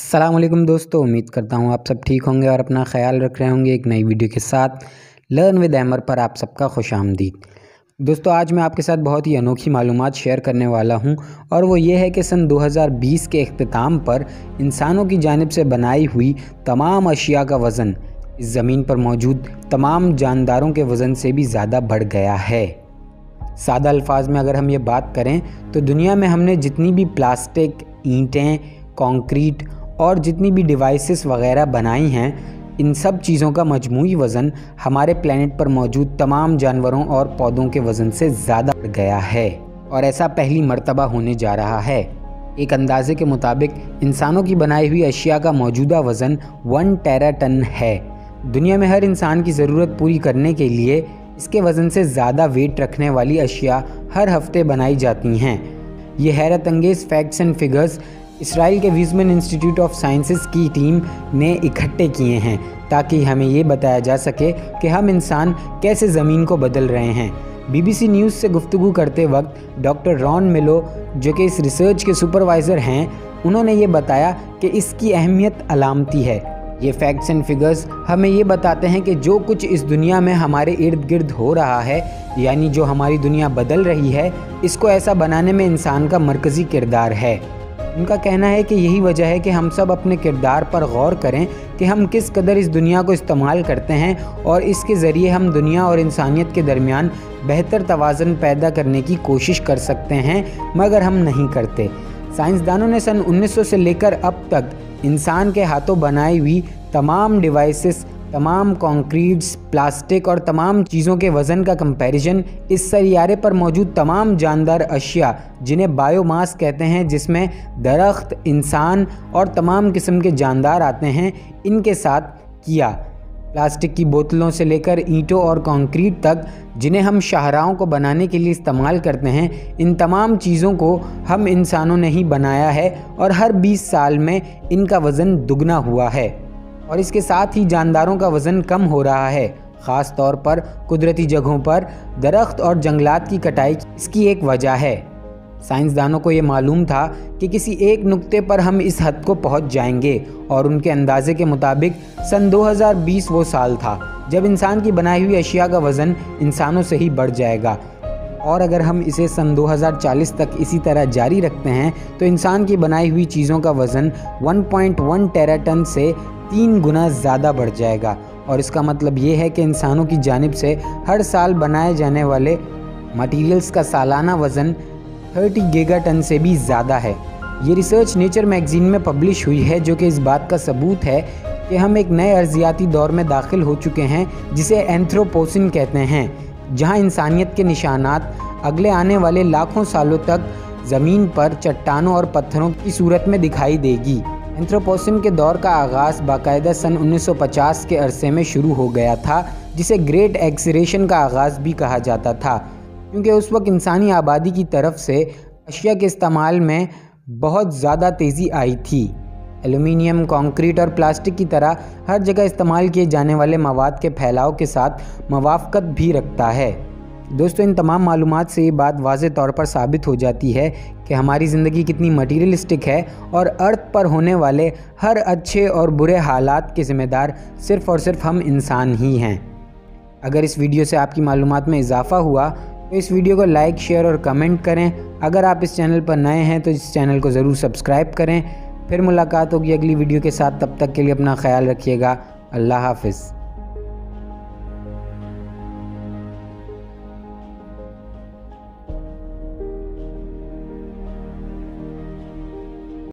السلام علیکم دوستو، امید کرتا ہوں آپ سب ٹھیک ہوں گے اور اپنا خیال رکھ رہے ہوں گے ایک نئی ویڈیو کے ساتھ لرن ود ایمر پر آپ سب کا خوش آمدید۔ دوستو، آج میں آپ کے ساتھ بہت ہی انوکھی معلومات شیئر کرنے والا ہوں اور وہ یہ ہے کہ سن دو ہزار بیس کے اختتام پر انسانوں کی جانب سے بنائی ہوئی تمام اشیاء کا وزن اس زمین پر موجود تمام جانداروں کے وزن سے بھی زیادہ بڑھ گیا ہے۔ سادہ الفاظ میں اگر ہم یہ بات کریں تو دنیا میں ہم نے جتنی بھی پلاسٹک، اینٹیں، کانکریٹ اور جتنی بھی ڈیوائسز وغیرہ بنائی ہیں، ان سب چیزوں کا مجموعی وزن ہمارے پلینٹ پر موجود تمام جانوروں اور پودوں کے وزن سے زیادہ بڑھ گیا ہے۔ اور ایسا پہلی مرتبہ ہونے جا رہا ہے۔ ایک اندازے کے مطابق، انسانوں کی بنائی ہوئی اشیاء کا موجودہ وزن ون ٹیرا ٹن ہے۔ دنیا میں ہر انسان کی ضرورت پوری کرنے کے لیے اس کے وزن سے زیادہ ویٹ رکھنے والی اشیاء ہر ہفتے بنائی جاتی ہیں۔ یہ حیرت انگیز فیکٹس اینڈ فگرز اسرائیل کے ویزمن انسٹیٹیوٹ آف سائنسز کی ٹیم نے اکٹھے کیے ہیں تاکہ ہمیں یہ بتایا جا سکے کہ ہم انسان کیسے زمین کو بدل رہے ہیں۔ بی بی سی نیوز سے گفتگو کرتے وقت ڈاکٹر رون ملو، جو کہ اس ریسرچ کے سپروائزر ہیں، انہوں نے یہ بتایا کہ اس کی اہمیت علامتی ہے۔ یہ فیکٹس اینڈ فگرز ہمیں یہ بتاتے ہیں کہ جو کچھ اس دنیا میں ہمارے ارد گرد ہو رہا ہے یعنی جو ہماری دنیا بدل رہی ہے، اس کو ایسا بنانے میں انسان کا مرکزی کردار ہے۔ ان کا کہنا ہے کہ یہی وجہ ہے کہ ہم سب اپنے کردار پر غور کریں کہ ہم کس قدر اس دنیا کو استعمال کرتے ہیں اور اس کے ذریعے ہم دنیا اور انسانیت کے درمیان بہتر توازن پیدا کرنے کی کوشش کر سکتے ہیں، مگر ہم نہیں کرتے۔ سائنسدانوں نے سن انیس سو سے لے کر اب تک انسان کے ہاتھوں بنائی ہوئی تمام ڈیوائسز تمام کانکریٹس پلاسٹک اور تمام چیزوں کے وزن کا کمپیریزن اس سیارے پر موجود تمام جاندار اشیاء، جنہیں بائیو ماس کہتے ہیں، جس میں درخت، انسان اور تمام قسم کے جاندار آتے ہیں، ان کے ساتھ کیا۔ پلاسٹک کی بوتلوں سے لے کر اینٹوں اور کانکریٹ تک، جنہیں ہم شاہراہوں کو بنانے کے لیے استعمال کرتے ہیں، ان تمام چیزوں کو ہم انسانوں نے ہی بنایا ہے اور ہر بیس سال میں ان کا وزن دگنا ہوا ہے۔ اور اس کے ساتھ ہی جانداروں کا وزن کم ہو رہا ہے، خاص طور پر قدرتی جگہوں پر درخت اور جنگلات کی کٹائی اس کی ایک وجہ ہے۔ سائنسدانوں کو یہ معلوم تھا کہ کسی ایک نقطے پر ہم اس حد کو پہنچ جائیں گے اور ان کے اندازے کے مطابق سن دو ہزار بیس وہ سال تھا جب انسان کی بنائی ہوئی اشیاء کا وزن انسانوں سے ہی بڑھ جائے گا۔ اور اگر ہم اسے سن دو ہزار چالیس تک اسی طرح جاری رکھتے ہیں تو انسان کی بنائی ہوئی چیزوں کا وزن ون پوائنٹ ون ٹیراٹن سے تین گنا زیادہ بڑھ جائے گا۔ اور اس کا مطلب یہ ہے کہ انسانوں کی جانب سے ہر سال بنائے جانے والے مٹیریلز کا سالانہ وزن 30 گیگا ٹن سے بھی زیادہ ہے۔ یہ ریسرچ نیچر میگزین میں پبلش ہوئی ہے جو کہ اس بات کا ثبوت ہے کہ ہم ایک نئے ارضیاتی دور میں داخل ہو چکے ہیں، جسے اینتھروپوسن کہتے ہیں، جہاں انسانیت کے نشانات اگلے آنے والے لاکھوں سالوں تک زمین پر، چٹانوں اور پتھروں کی صورت میں دکھائی دے گی۔ انتھروپوسن کے دور کا آغاز باقاعدہ سن انیس سو پچاس کے عرصے میں شروع ہو گیا تھا، جسے گریٹ ایکسریشن کا آغاز بھی کہا جاتا تھا۔ کیونکہ اس وقت انسانی آبادی کی طرف سے اشیاء کے استعمال میں بہت زیادہ تیزی آئی تھی۔ ایلومینیم، کانکریٹ اور پلاسٹک کی طرح ہر جگہ استعمال کیے جانے والے مواد کے پھیلاؤ کے ساتھ موافقت بھی رکھتا ہے۔ دوستو، ان تمام معلومات سے یہ بات واضح طور پر ثابت ہو جاتی ہے کہ ہماری زندگی کتنی مٹیریلسٹک ہے اور ارتھ پر ہونے والے ہر اچھے اور برے حالات کے ذمہ دار صرف اور صرف ہم انسان ہی ہیں۔ اگر اس ویڈیو سے آپ کی معلومات میں اضافہ ہوا تو اس ویڈیو کو لائک، شیئر اور کمنٹ کریں۔ اگر آپ اس چینل پر نئے ہیں تو اس چینل کو ضرور سبسکرائب کریں۔ پھر ملاقات ہوگی اگلی ویڈیو کے ساتھ۔ تب تک کے لیے اپنا خیال رکھیے گا۔ اللہ حافظ۔